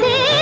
de